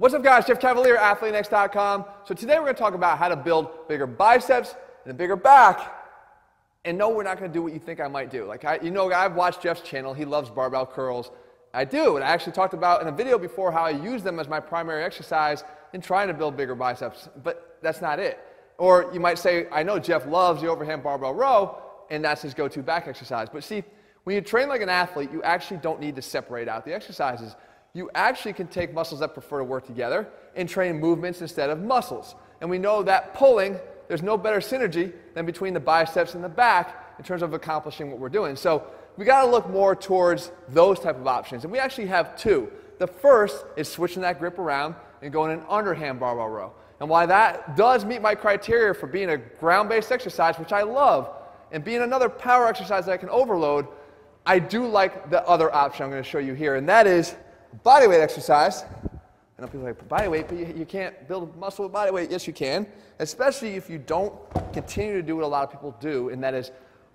What's up, guys? Jeff Cavaliere, AthleanX.com. So today we're going to talk about how to build bigger biceps and a bigger back. And no, we're not going to do what you think I might do. Like, I, you know, I've watched Jeff's channel. He loves barbell curls. I do. And I actually talked about in a video before how I use them as my primary exercise in trying to build bigger biceps. But that's not it. Or you might say, I know Jeff loves the overhand barbell row, and that's his go to back exercise. But see, when you train like an athlete, you actually don't need to separate out the exercises you actually can take muscles that prefer to work together and train movements instead of muscles. And we know that pulling, there's no better synergy than between the biceps and the back in terms of accomplishing what we're doing. So we got to look more towards those type of options. And we actually have two. The first is switching that grip around and going an underhand barbell row. And why that does meet my criteria for being a ground-based exercise, which I love, and being another power exercise that I can overload, I do like the other option I'm going to show you here, and that is body weight exercise. I know people are like, body weight, but you, you can't build muscle with body weight. Yes, you can, especially if you don't continue to do what a lot of people do, and that is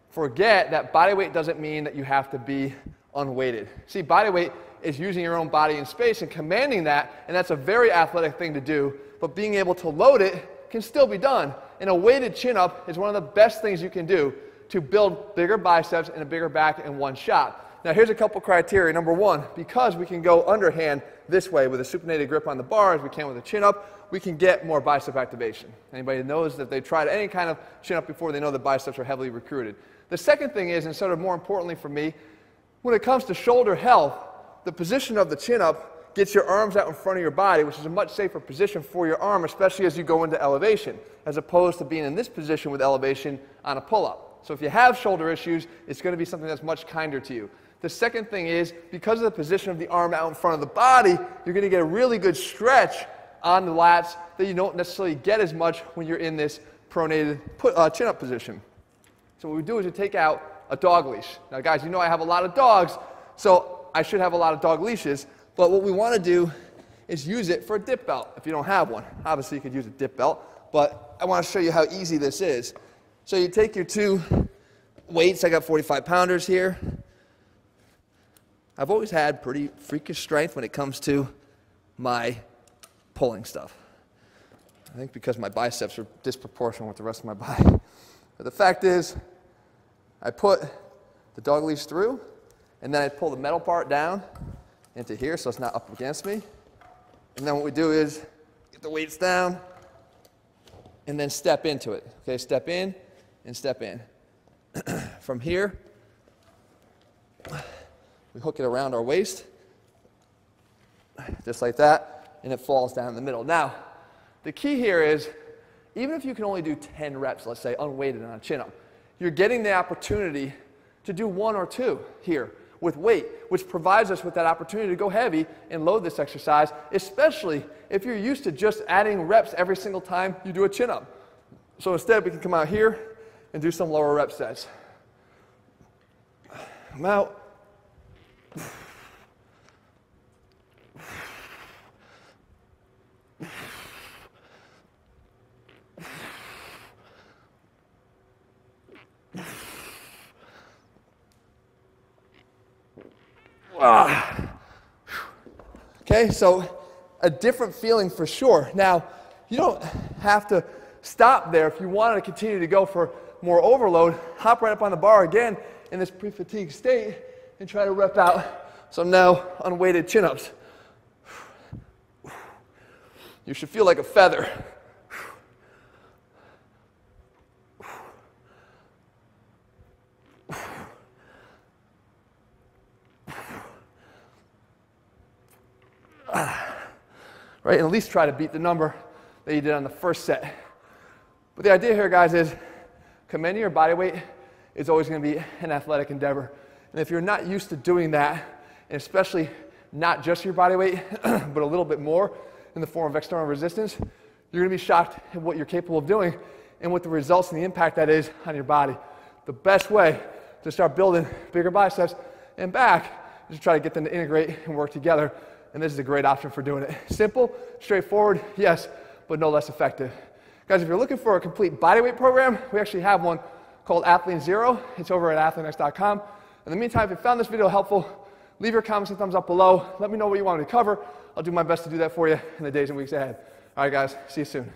forget that body weight doesn't mean that you have to be unweighted. See, body weight is using your own body in space and commanding that, and that's a very athletic thing to do, but being able to load it can still be done. And a weighted chin up is one of the best things you can do to build bigger biceps and a bigger back in one shot. Now here's a couple criteria. Number one, because we can go underhand this way with a supinated grip on the bar as we can with a chin up, we can get more bicep activation. Anybody knows that they tried any kind of chin up before, they know the biceps are heavily recruited. The second thing is, and sort of more importantly for me, when it comes to shoulder health, the position of the chin up gets your arms out in front of your body, which is a much safer position for your arm, especially as you go into elevation, as opposed to being in this position with elevation on a pull up. So if you have shoulder issues, it's going to be something that's much kinder to you. The second thing is because of the position of the arm out in front of the body, you're going to get a really good stretch on the lats that you don't necessarily get as much when you're in this pronated put, uh, chin up position. So what we do is we take out a dog leash. Now guys, you know I have a lot of dogs, so I should have a lot of dog leashes, but what we want to do is use it for a dip belt if you don't have one. Obviously you could use a dip belt, but I want to show you how easy this is. So you take your two weights, I got 45 pounders here, I've always had pretty freakish strength when it comes to my pulling stuff. I think because my biceps are disproportionate with the rest of my body. But the fact is, I put the dog leash through, and then I pull the metal part down into here so it's not up against me. And then what we do is get the weights down and then step into it. Okay, step in and step in. From here, we hook it around our waist, just like that, and it falls down in the middle. Now, the key here is even if you can only do 10 reps, let's say, unweighted on a chin up, you're getting the opportunity to do one or two here with weight, which provides us with that opportunity to go heavy and load this exercise, especially if you're used to just adding reps every single time you do a chin up. So instead, we can come out here and do some lower rep sets. I'm out. Okay, so a different feeling for sure. Now, you don't have to stop there. If you wanted to continue to go for more overload, hop right up on the bar again in this pre-fatigue state and try to rep out some now unweighted chin-ups. You should feel like a feather. right? And at least try to beat the number that you did on the first set. But the idea here, guys, is commending your body weight is always going to be an athletic endeavor. And if you're not used to doing that, and especially not just your body weight, but a little bit more in the form of external resistance, you're going to be shocked at what you're capable of doing and what the results and the impact that is on your body. The best way to start building bigger biceps and back is to try to get them to integrate and work together and this is a great option for doing it. Simple, straightforward, yes, but no less effective. Guys, if you're looking for a complete bodyweight program, we actually have one called Athlean Zero. It's over at athleanx.com. In the meantime, if you found this video helpful, Leave your comments and thumbs up below. Let me know what you want me to cover. I'll do my best to do that for you in the days and weeks ahead. All right, guys, see you soon.